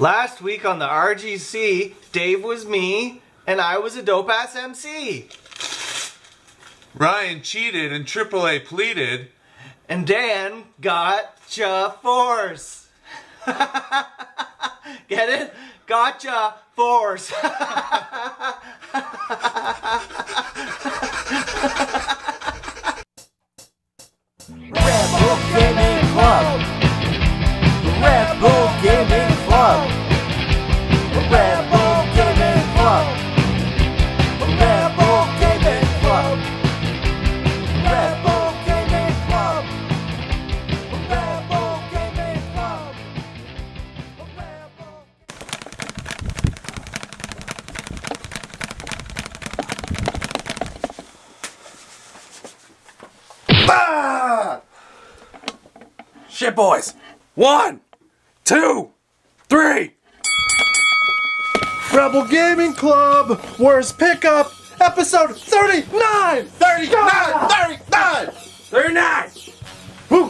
Last week on the RGC, Dave was me, and I was a dope ass MC. Ryan cheated and AAA pleaded. And Dan gotcha force. Get it? Gotcha force. Rebel Gaming Club. Shit, boys. One, two, three. Rebel Gaming Club, where's pickup? Episode 39! 39, 39, 39. Woo,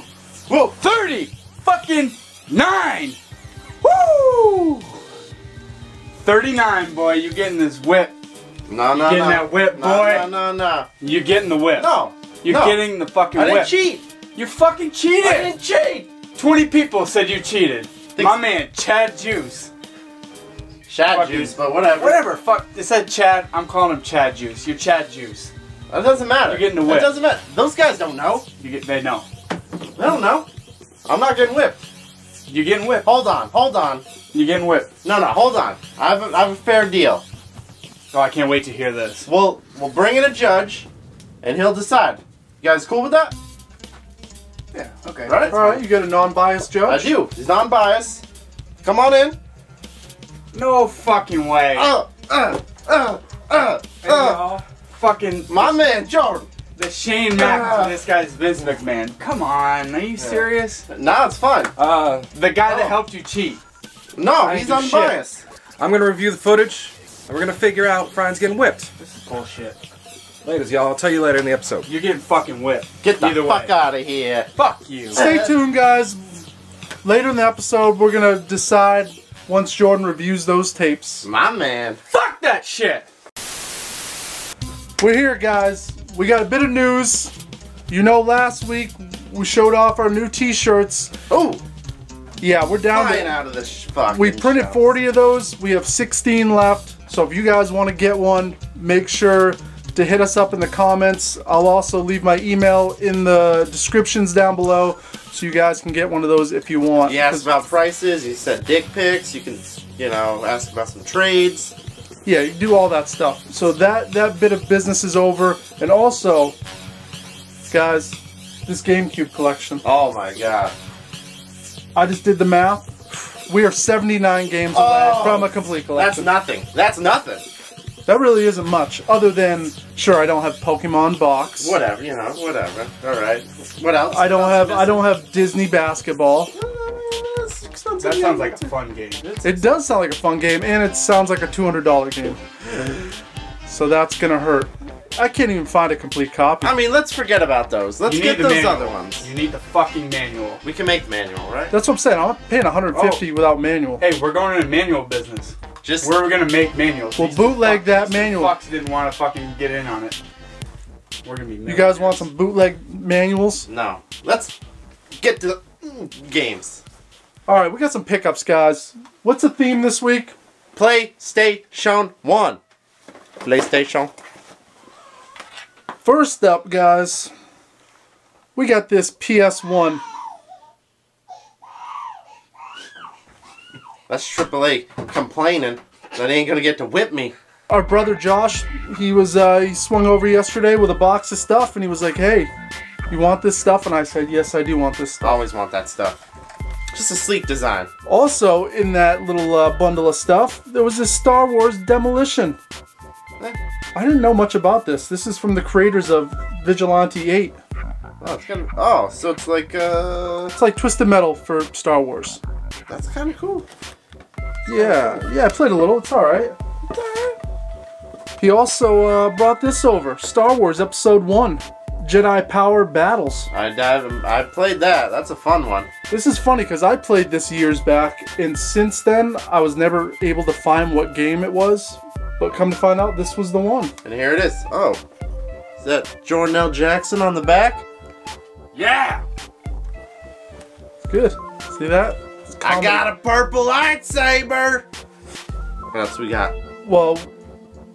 whoa, 30, fucking nine. Woo! 39, boy, you getting this whip. No, no, Getting no. that whip, boy. No, no, no. You're getting the whip. No. You're no. getting the fucking I didn't whip. cheat. You fucking cheated. I didn't cheat. 20 people said you cheated. My man, Chad Juice. Chad Fucking- juice, but whatever. Whatever, fuck. It said Chad. I'm calling him Chad Juice. You're Chad Juice. That doesn't matter. You're getting the It whip. doesn't matter. Those guys don't know. You get. They know. They don't know. I'm not getting whipped. You're getting whipped. Hold on, hold on. You're getting whipped. No, no, hold on. I have a, I have a fair deal. Oh, I can't wait to hear this. We'll we'll bring in a judge, and he'll decide. You guys cool with that? Yeah. Okay. Right? Alright, you got a non-biased I judge? do. He's non-biased. Come on in. No fucking way. Uh, uh, uh, uh, Hey, uh. Fucking My man, Jordan. the Shane Mack to this guy's Vince McMahon. Come on, are you serious? Nah, it's fine. Uh, the guy that Oh. helped you cheat. No, I he's ain't do shit. unbiased. I'm gonna review the footage, and we're gonna figure out if Ryan's getting whipped. This is bullshit. Ladies, y'all, I'll tell you later in the episode. You're getting fucking whipped. Get the Either fuck way. out of here. Fuck you. Stay tuned, guys. Later in the episode, we're gonna decide once Jordan reviews those tapes. My man. Fuck that shit. We're here, guys. We got a bit of news. You know, last week we showed off our new T-shirts. Oh. Yeah, we're down flying to. out of this fucking We printed show. 40 of those. We have 16 left. So if you guys want to get one, make sure to hit us up in the comments. I'll also leave my email in the descriptions down below, so you guys can get one of those if you want. He asked about prices. He said dick pics. You can, you know, ask about some trades. Yeah, you do all that stuff. So that that bit of business is over. And also, guys, this GameCube collection. Oh my god. I just did the math. We are 79 games away Oh, from a complete collection. That's nothing. That's nothing. That really isn't much, other than sure I don't have Pokemon box. Whatever, you know, whatever. All right. What else? I don't What have I don't have Disney basketball. is- It's expensive That game. sounds like a fun game. It does sound like a fun game, and it sounds like a $200 game. So that's gonna hurt. I can't even find a complete copy. I mean, let's forget about those. Let's You get need the those manual. other ones. You need the fucking manual. We can make manual, right? That's what I'm saying. I'm paying 150 without manual. Hey, we're going into manual business. Just We're gonna make manuals. We'll These bootleg fuck- that these manual. Fucks didn't want to fucking get in on it. We're gonna be. You guys want some bootleg manuals? no. Let's get to the games. All right, we got some pickups, guys. What's the theme this week? PlayStation One. PlayStation. First up, guys, we got this PS1. That's AAA complaining that they ain't gonna get to whip me. Our brother Josh, he was uh, he swung over yesterday with a box of stuff, and he was like, "Hey, you want this stuff?" And I said, "Yes, I do want this stuff." I Always want that stuff. Just a sleek design. Also, in that little uh, bundle of stuff, there was this Star Wars Demolition. Eh. I didn't know much about this. This is from the creators of Vigilante 8. Oh, it's kind of. Oh, so it's like uh, It's like Twisted Metal for Star Wars. that's kind of cool. Yeah, yeah, I played a little. It's all right. He also uh, brought this over, Star Wars Episode One, Jedi Power Battles. I dive. I played that. That's a fun one. This is funny because I played this years back, and since then I was never able to find what game it was. But come to find out, this was the one. And here it is. Oh, is that Jordan L. Jackson on the back? Yeah! It's Good. See that? It's I got a purple lightsaber. What else we got? Well,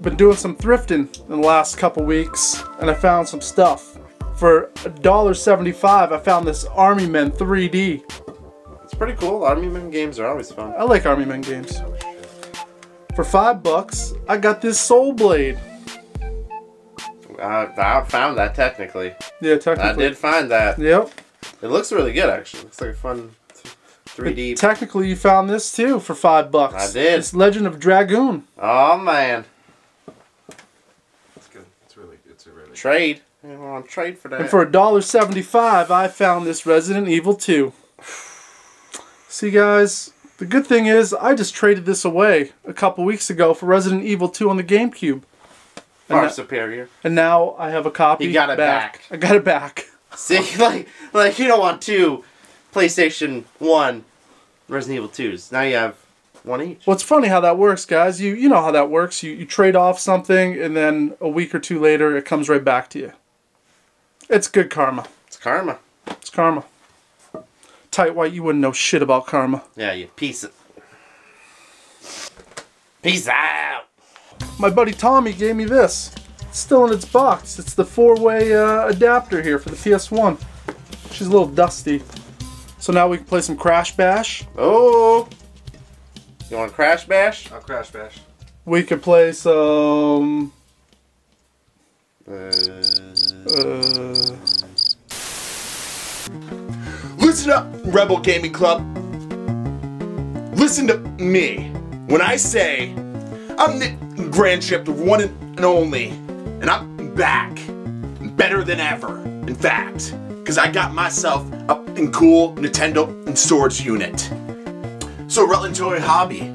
been doing some thrifting in the last couple weeks, and I found some stuff. For $1.75, I found this Army Men 3D. It's pretty cool. Army Men games are always fun. I like Army Men games. For five bucks, I got this Soul Blade. I, I found that technically. Yeah, technically. I did find that. Yep. It looks really good actually. Looks like a fun 3D. Technically, you found this too for five bucks. I did. It's Legend of Dragoon. Oh man, It's good. It's really, it's a really. trade. I want to trade for that. And for $1.75, I found this Resident Evil 2. See, guys, the good thing is I just traded this away a couple weeks ago for Resident Evil 2 on the GameCube. far and, superior. and now I have a copy. You got it back. I got it back. See, like, like you don't want two PlayStation One Resident Evil twos. Now you have one each. Well, it's funny how that works, guys. You you know how that works. You you trade off something, and then a week or two later, it comes right back to you. It's good karma. It's karma. It's karma. Tight white, you wouldn't know shit about karma. Yeah, you piece it. Peace out. My buddy Tommy gave me this. It's still in its box. It's the four-way uh, adapter here for the PS1. She's a little dusty. So now we can play some Crash Bash. Oh. You want crash bash? I'll crash bash. We could play some. Uh, Uh, Listen up, Rebel Gaming Club. Listen to me when I say I'm Nick Grandchamp, the one and only, and I'm back, better than ever. In fact, because I got myself a f***ing cool Nintendo and storage unit. So Rutland Toy Hobby,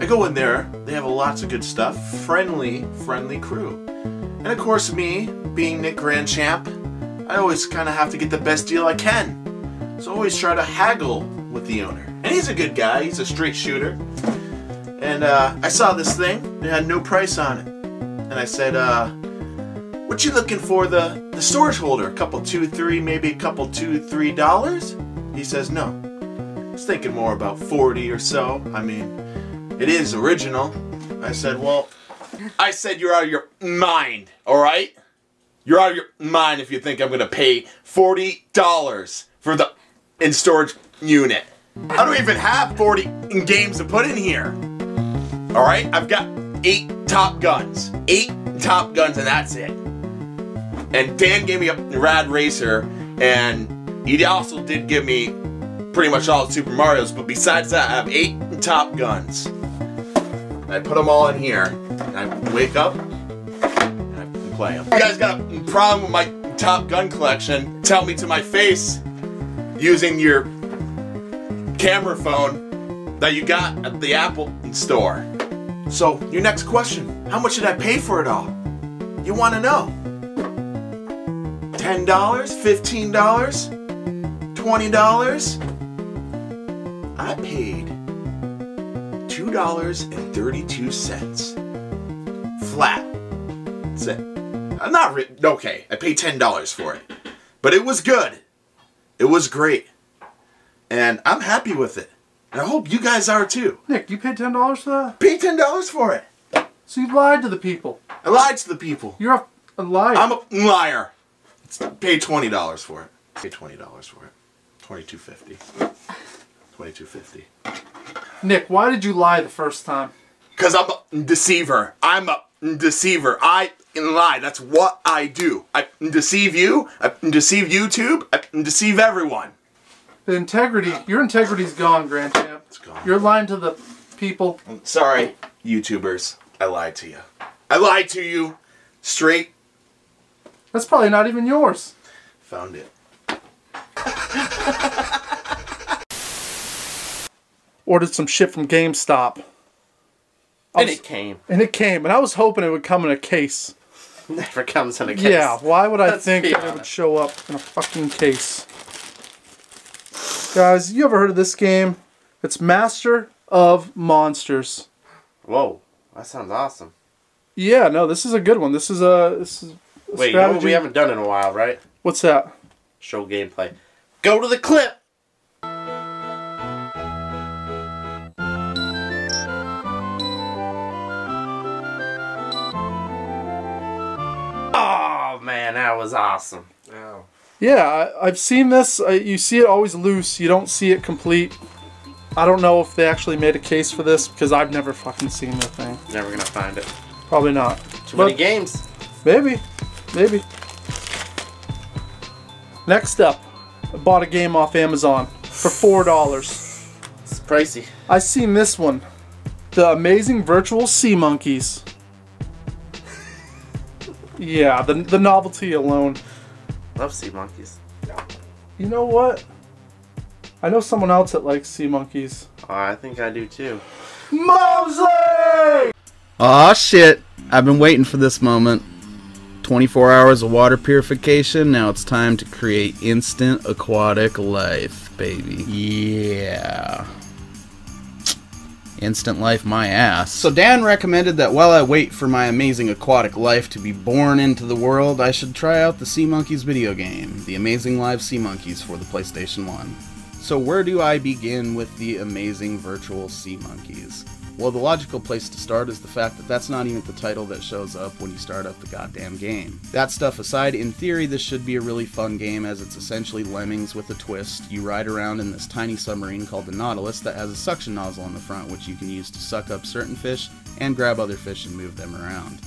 I go in there. They have lots of good stuff. Friendly, friendly crew. And of course, me being Nick Grandchamp, I always kind of have to get the best deal I can. So I always try to haggle with the owner. And he's a good guy, he's a straight shooter. And uh, I saw this thing, it had no price on it. And I said, uh, what you looking for the, the storage holder? A couple, two, three, maybe a couple, two, three dollars? He says, no. I was thinking more about 40 or so. I mean, it is original. I said, well, I said you're out of your mind, alright? You're out of your mind if you think I'm gonna pay $40 for the in storage unit. I don't even have 40 in games to put in here. Alright? I've got eight top guns. Eight top guns and that's it. And Dan gave me a Rad Racer and he also did give me pretty much all the Super Mario's, but besides that I have eight top guns. I put them all in here and I wake up and I can play them. You guys got a problem with my Top Gun collection? Tell me to my face using your camera phone that you got at the Apple store. So, your next question How much did I pay for it all? You want to know? $10? $15? $20? I paid $2.32 flat. That's it. I'm not ri- okay. I paid ten dollars for it, but it was good. It was great, and I'm happy with it. And I hope you guys are too. Nick, you paid ten dollars for that? Paid ten dollars for it. So you lied to the people. I lied to the people. You're a, a liar. I'm a liar. Pay twenty dollars for it. Pay twenty dollars for it. Twenty two fifty. Twenty two fifty. Nick, why did you lie the first time? Cause I'm a deceiver. I'm a deceiver. I lie. That's what I do. I deceive you. I deceive YouTube. I deceive everyone. The integrity, your integrity's gone, Grand Champ. It's gone. You're lying to the people. Sorry, YouTubers. I lied to you. I lied to you. Straight That's probably not even yours. found it. Ordered some shit from GameStop. I and was- it came. and it came, and I was hoping it would come in a case. Never comes in a case. Yeah, why would I Let's think it would show up in a fucking case? Guys, you ever heard of this game? It's Master of Monsters. Whoa, that sounds awesome. Yeah, no, this is a good one. This is a this is a Wait, you know what we haven't done in a while, right? What's that? Show gameplay. Go to the clip. Oh man, that was awesome. Ow. Yeah, I, I've seen this. Uh, you see it always loose. You don't see it complete. I don't know if they actually made a case for this because I've never fucking seen the thing. Never gonna find it. Probably not. Too But- many games. Maybe. Maybe. Next up, I bought a game off Amazon for four dollars. It's pricey. I seen this one. The Amazing Virtual Sea Monkeys. Yeah, the, the novelty alone. Love sea monkeys. You know what? I know someone else that likes sea monkeys. Oh, I think I do too. Mosley! Aw, shit. I've been waiting for this moment. 24 hours of water purification. Now it's time to create instant aquatic life, baby. Yeah. Instant life, my ass. So, Dan recommended that while I wait for my amazing aquatic life to be born into the world, I should try out the Sea Monkeys video game, The Amazing Live Sea Monkeys for the PlayStation 1. So, where do I begin with the amazing virtual sea monkeys? Well, the logical place to start is the fact that that's not even the title that shows up when you start up the goddamn game. That stuff aside, in theory, this should be a really fun game as it's essentially lemmings with a twist. You ride around in this tiny submarine called the Nautilus that has a suction nozzle on the front, which you can use to suck up certain fish and grab other fish and move them around.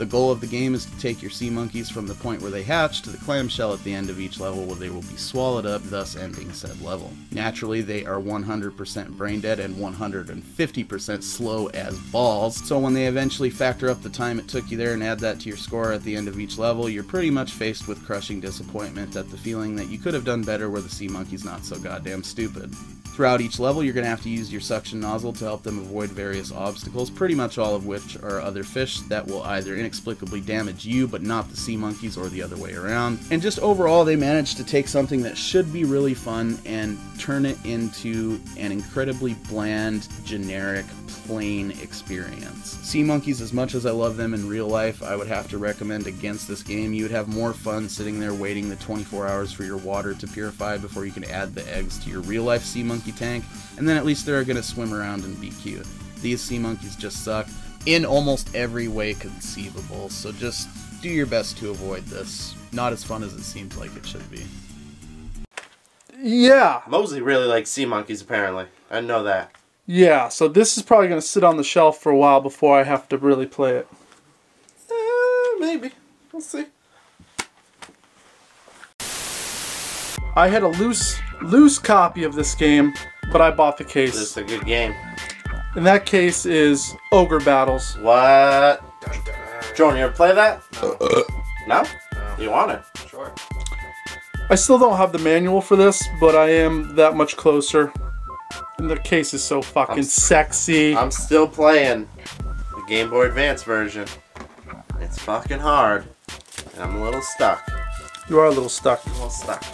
The goal of the game is to take your sea monkeys from the point where they hatch to the clamshell at the end of each level where they will be swallowed up, thus ending said level. Naturally, they are 100% brain dead and 150% slow as balls, so when they eventually factor up the time it took you there and add that to your score at the end of each level, you're pretty much faced with crushing disappointment at the feeling that you could have done better were the sea monkeys not so goddamn stupid. Throughout each level, you're going to have to use your suction nozzle to help them avoid various obstacles, pretty much all of which are other fish that will either inexplicably damage you, but not the sea monkeys, or the other way around. And just overall, they managed to take something that should be really fun and turn it into an incredibly bland, generic, plain experience. Sea monkeys, as much as I love them in real life, I would have to recommend against this game. You would have more fun sitting there waiting the 24 hours for your water to purify before you can add the eggs to your real life sea monkey tank, and then at least they're gonna swim around and be cute. These sea monkeys just suck in almost every way conceivable, so just do your best to avoid this. Not as fun as it seems like it should be. Yeah, Mosley really likes sea monkeys, apparently. I know that. yeah. So this is probably going to sit on the shelf for a while before I have to really play it. Uh, maybe. We'll see. I had a loose, loose copy of this game, but I bought the case. This case. is a good game. And that case is Ogre Battles. What? Jordan, you ever play that? Uh-uh. No. No? You want it? Sure. I still don't have the manual for this, but I am that much closer. And the case is so fucking I'm- sexy. I'm still playing the Game Boy Advance version. It's fucking hard. And I'm a little stuck. You are a little stuck. A little stuck.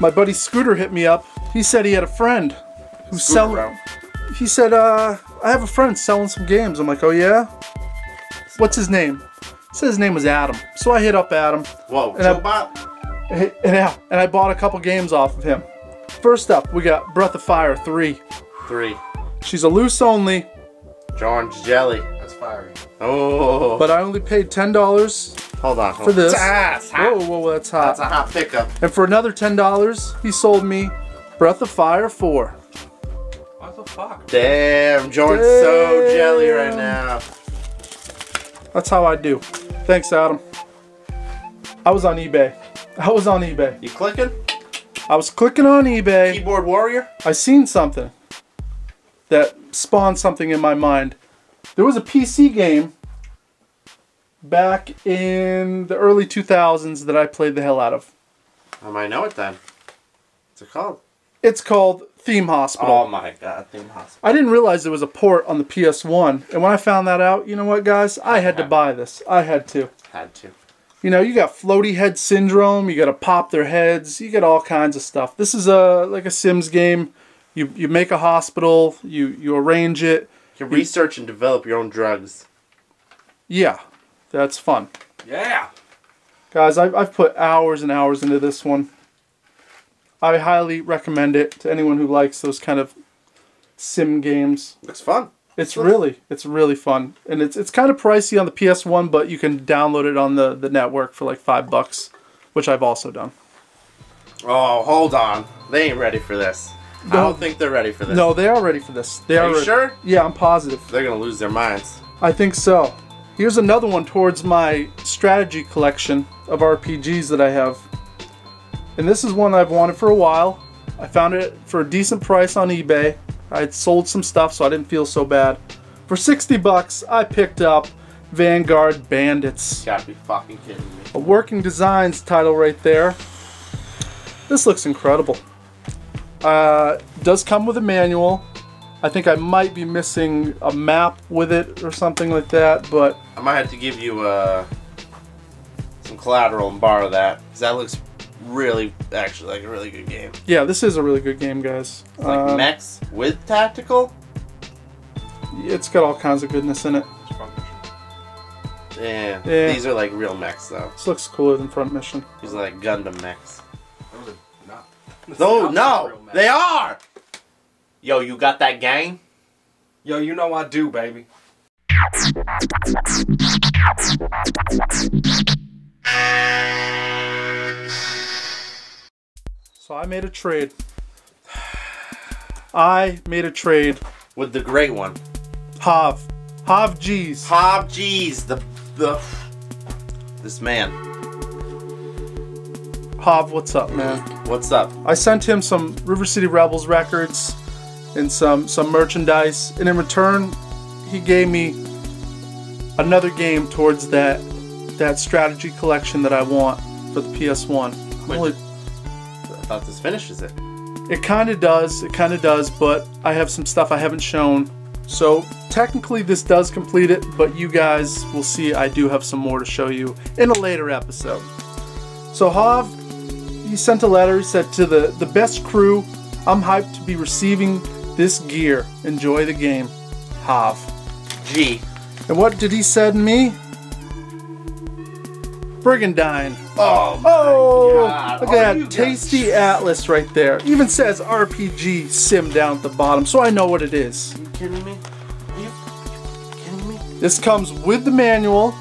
My buddy Scooter hit me up. He said he had a friend who's selling. He said, uh, I have a friend selling some games. I'm like, oh yeah? What's his name? He said his name was Adam. So I hit up Adam. Whoa, And I- Joe And yeah, and I bought a couple games off of him. First up, we got Breath of Fire 3. Three. She's a loose only, Orange jelly. That's fiery. Oh. but I only paid $10 hold on. for this. It's hot. Whoa, whoa, that's hot. That's a hot pickup. And for another $10, he sold me Breath of Fire 4. What the fuck? Damn, Jordan's so jelly right now. That's how I do. Thanks, Adam. I was on eBay. I was on eBay. You clicking? I was clicking on eBay. Keyboard warrior? I seen something that spawned something in my mind. There was a PC game back in the early 2000s that I played the hell out of. I might know it then. What's it called? It's called Theme Hospital. Oh my god, theme hospital. I didn't realize there was a port on the PS1, and when I found that out, you know what, guys? I had to buy this. I had to. Had to. You know, you got floaty head syndrome. You got to pop their heads. You get all kinds of stuff. This is a like a Sims game. You you make a hospital. You you arrange it. You research and develop your own drugs. Yeah, that's fun, Yeah. guys. I've I've put hours and hours into this one. I highly recommend it to anyone who likes those kind of sim games. Looks fun. It's really it's really fun, and it's it's kind of pricey on the PS1, but you can download it on the the network for like five bucks, which I've also done. Oh, hold on. They ain't ready for this. I don't think they're ready for this. No, they are ready for this. They Are are. you ready. sure? Yeah, I'm positive. They're gonna lose their minds. I think so. Here's another one towards my strategy collection of RPGs that I have. And this is one I've wanted for a while. I found it for a decent price on eBay. I had sold some stuff so I didn't feel so bad. For 60 bucks, I picked up Vanguard Bandits. You gotta be fucking kidding me. A working designs title right there. This looks incredible. Uh, does come with a manual. I think I might be missing a map with it or something like that, but I might have to give you uh, some collateral and borrow that. Cause that looks really, actually, like a really good game. yeah, this is a really good game, guys. It's like Uh, mechs with tactical. it's got all kinds of goodness in it. Yeah. Yeah. These are like real mechs though. This looks cooler than Front Mission. These are like Gundam mechs. Those are not. No, no, they are. Yo, you got that gang? Yo, you know I do, baby. So I made a trade. I made a trade. With the great one. Hav. Hav G's. Hav G's, the the this man. Hav, what's up, man? What's up? I sent him some River City Rebels records and some some merchandise, and in return, he gave me another game towards that that strategy collection that I want for the PS1. I'm Wait. only- I thought this finishes it. It kind of does, it kind of does, but I have some stuff I haven't shown. So technically, this does complete it, but you guys will see I do have some more to show you in a later episode. So Hav, he sent a letter. He said to the the best crew, I'm hyped to be receiving this gear. Enjoy the game, Hav. G. And what did he send me? Brigandine. Oh, Oh, look Oh, at you that got- tasty Atlus right there. Even says RPG sim down at the bottom, so I know what it is. you kidding me? Are you kidding me? This comes with the manual.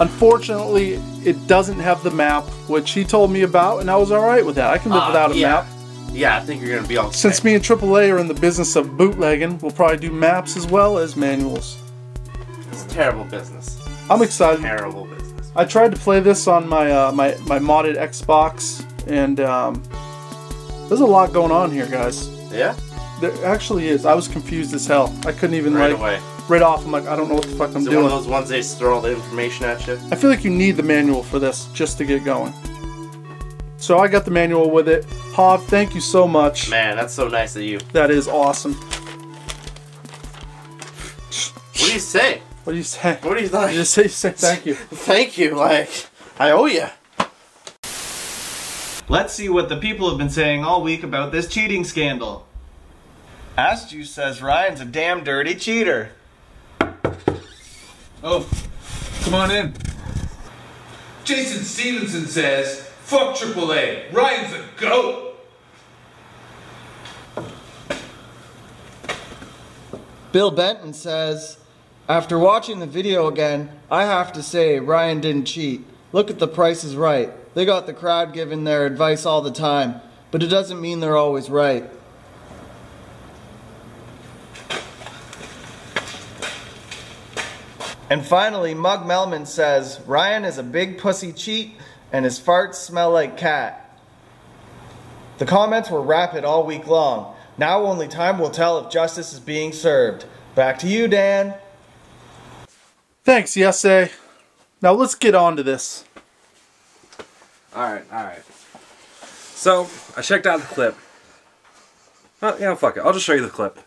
Unfortunately, it doesn't have the map, which he told me about, and I was alright with that. I can live Ah, without a yeah. map. Yeah, I think you're gonna be all Since me and AAA are in the business of bootlegging, we'll probably do maps as well as manuals. It's terrible business. I'm excited. Terrible business. I tried to play this on my uh, my my modded Xbox, and um, there's a lot going on here, guys. Yeah. There actually is. I was confused as hell. I couldn't even Right like away. right off. I'm like, I don't know what the fuck I'm Is doing. one of those ones they throw all the information at you? I feel like you need the manual for this just to get going. So I got the manual with it. Hob, thank you so much. Man, that's so nice of you. That is awesome. What do you say? What do you say? What do you think? You just say, say thank you. Thank you. Like, I owe you. Let's see what the people have been saying all week about this cheating scandal. Astju says Ryan's a damn dirty cheater. Oh, come on in. Jason Stevenson says, fuck AAA. Ryan's a goat. Bill Benton says, after watching the video again, I have to say Ryan didn't cheat. Look at the price is right. They got the crowd giving their advice all the time, but it doesn't mean they're always right. And finally, Mug Melman says, Ryan is a big pussy cheat and his farts smell like cat. The comments were rapid all week long. Now only time will tell if justice is being served. Back to you, Dan. Thanks, Yese. Now let's get on to this. Alright, alright. So, I checked out the clip. Uh, yeah, fuck it. I'll just show you the clip.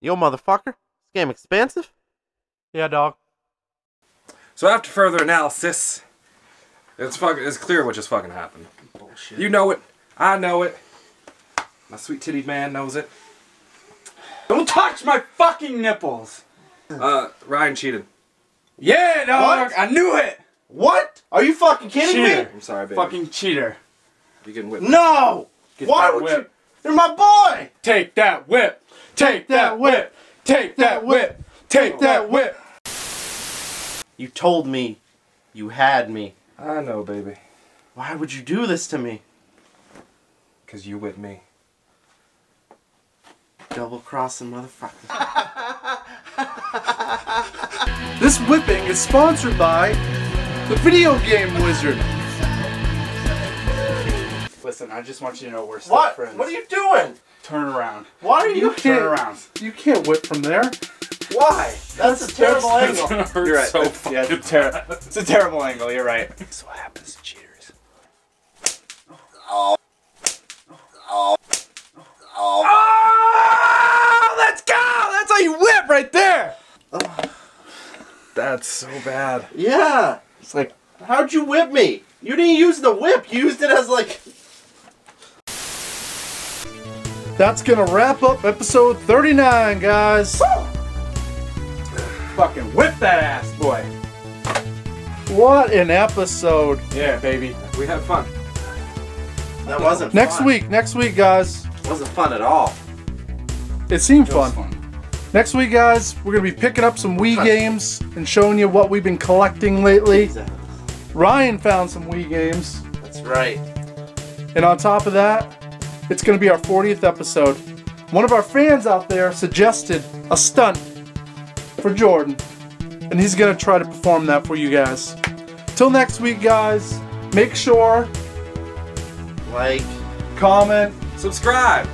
Yo, motherfucker. This game expensive? Yeah, dog. So after further analysis, it's fucking it's clear what just fucking happened. Bullshit. You know it. I know it. My sweet titty man knows it. Don't touch my fucking nipples. Uh, Ryan cheated. Yeah, dog. What? I knew it. What? Are you fucking kidding Cheater. me? I'm sorry, baby. Fucking cheater. You getting whipped? No! Get Why would whip. you? You're my boy! Take that whip. Take that whip. Take that whip. Take that whip. You told me you had me. I know, baby. Why would you do this to me? Cause you whipped me. Double crossing motherfucker. This whipping is sponsored by the Video Game Wizard. Listen, I just want you to know we're still What? friends. What are you doing? Turn around. Why are you? Turn around. You can't whip from there. Why? That's a terrible That's angle. hurt You're right. so It's- yeah, it's, ter- it's a terrible angle. You're right. That's what happens to cheaters. Oh, Oh. Oh. oh let's go! That's how you whip right there. That's so bad. Yeah. It's like How'd you whip me? You didn't use the whip. You used it as like. That's gonna wrap up episode 39, guys. Fucking whip that ass, boy. What an episode. Yeah, baby. We had fun. That wasn't Next fun. week, next week, guys. wasn't fun at all. It seemed It was fun. Next week, guys, we're gonna be picking up some Wii games and showing you what we've been collecting lately. Ryan found some Wii games, That's right. and on top of that, it's gonna be our 40th episode. One of our fans out there suggested a stunt for Jordan, and he's gonna try to perform that for you guys. Till next week, guys, make sure Like, comment. Subscribe.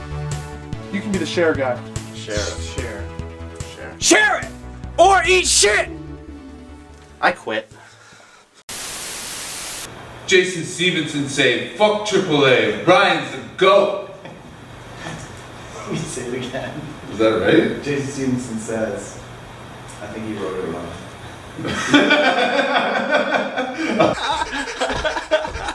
You can be the share guy. share it. Share. Share. Share it or eat shit. I quit. Jason Stevenson say, fuck AAA, Brian's the GOAT. Let me say it again. Is that right? Jason Stevenson says, I think he wrote it wrong.